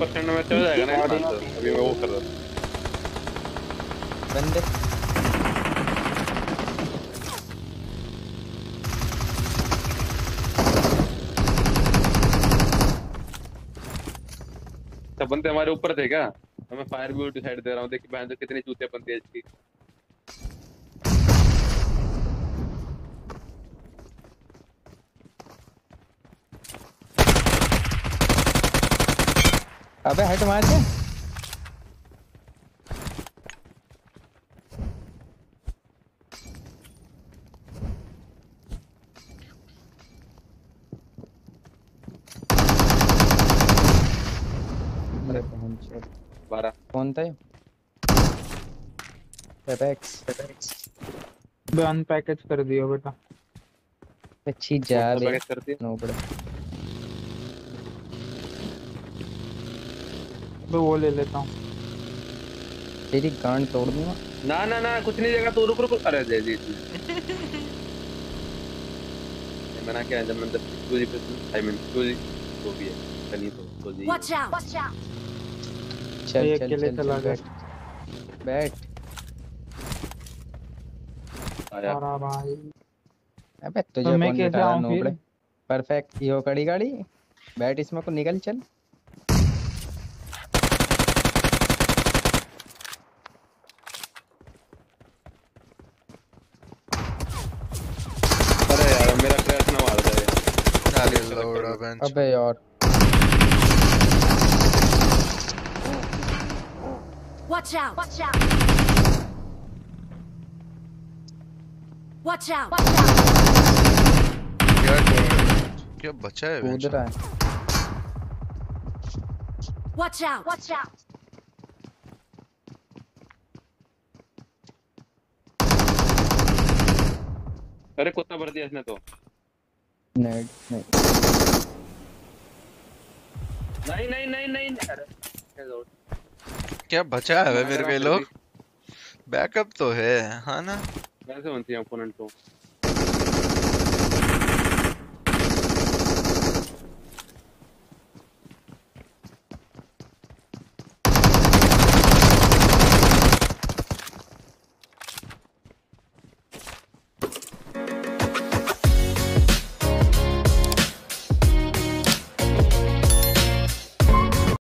Percent में चल जाएगा ना अभी मैं वो कर रहा बंदे बंदे हमारे ऊपर थे क्या? मैं फायर भी साइड दे रहा हूँ, देखिए बहन तो कितनी चूतिया बनती है इसकी। अबे हट पहुँच बारह। कौन था ये? एपेक्स बे अनपैकेज कर दिया बेटा। अच्छी जा सा बे नो बड़ा। बे वो ले लेता हूँ। तेरी गांड तोड़ दूँगा। ना ना ना कुछ नहीं देगा तू रुक रुक अरे दे दी तू मना क्या जब मैं दस टू जी पे आई मीन टू जी वो भी है। कहीं तो तो जी। Watch out! Watch out! चल चल अकेले चल चला। बैठ। बैठ। आया। भाई अबे तुझे तो कौन कैसे बिठा नोबड़े परफेक्ट यो कड़ी गाड़ी बैठ इसमें को निकल चल अरे यार मेरा क्रैश ना मार दे नाली लोड़ा बेंच अबे यार Watch out! Watch out! Watch out! Watch out! क्या क्या बचा है कूद रहा है Watch out! Watch out! अरे कुत्ता भर दिया इसने तो नेट नहीं नहीं नहीं नहीं नहीं अरे क्या बचा है मेरे पे लोग? बैकअप तो है हाँ ना? कैसे बनती है ओपोनेंट को।